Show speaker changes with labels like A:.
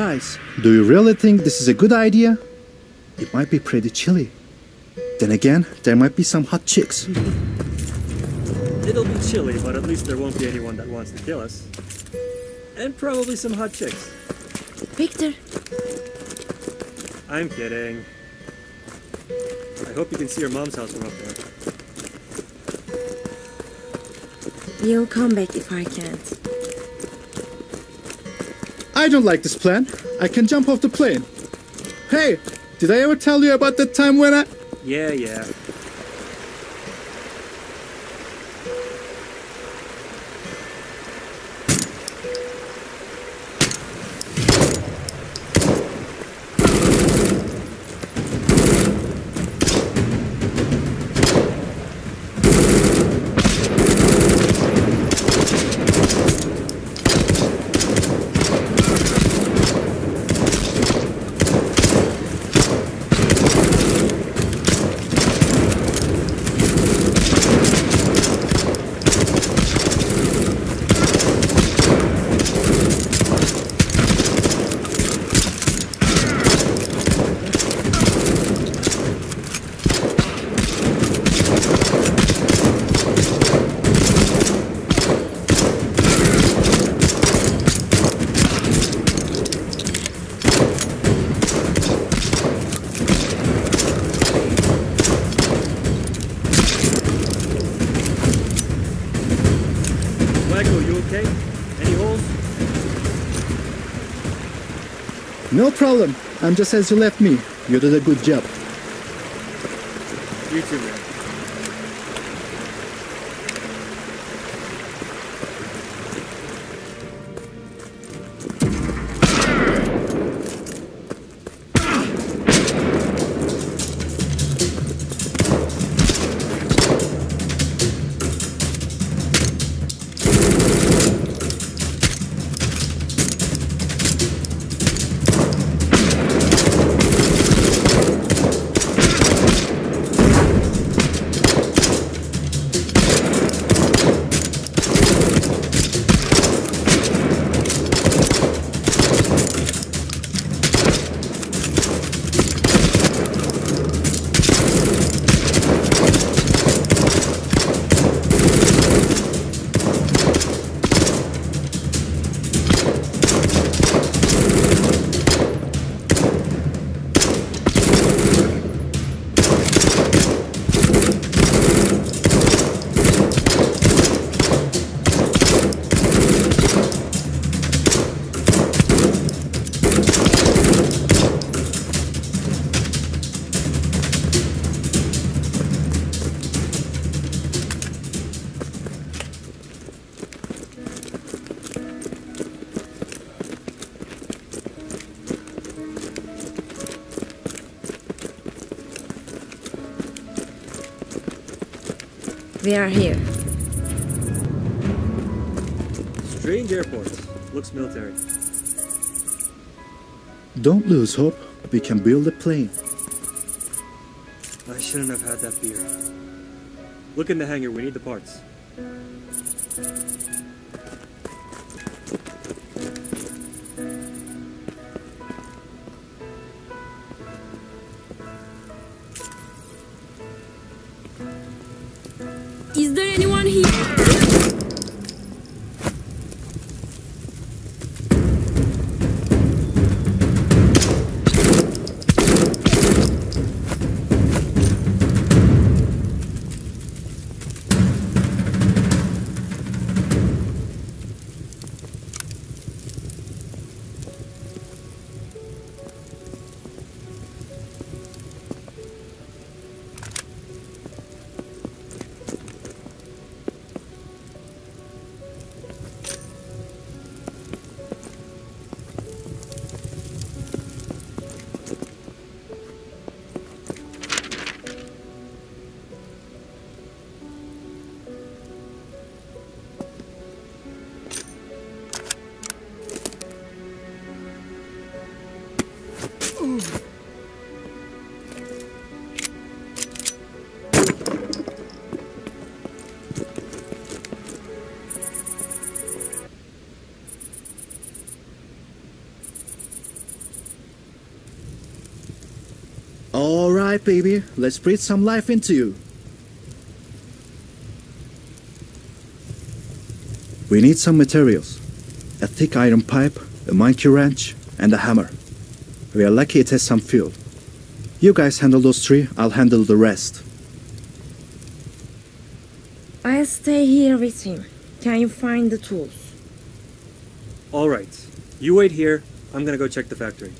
A: Guys, do you really think this is a good idea? It might be pretty chilly. Then again, there might be some hot chicks.
B: It'll be chilly, but at least there won't be anyone that wants to kill us. And probably some hot chicks.
C: Victor,
B: I'm kidding. I hope you can see your mom's house from up there.
C: you'll come back if I can't.
A: I don't like this plan. I can jump off the plane. Hey, did I ever tell you about that time when I...
B: Yeah, yeah. Michael, you okay? Any holes?
A: No problem. I'm just as you left me. You did a good job.
B: You too, man.
C: We are here.
B: Strange airport. Looks military.
A: Don't lose hope. We can build a plane.
B: I shouldn't have had that beer. Look in the hangar, we need the parts.
C: Here?
A: Alright baby, let's breathe some life into you. We need some materials. A thick iron pipe, a monkey wrench, and a hammer. We are lucky it has some fuel. You guys handle those three, I'll handle the rest.
C: I'll stay here with him. Can you find the tools?
B: All right. You wait here. I'm gonna go check the factory.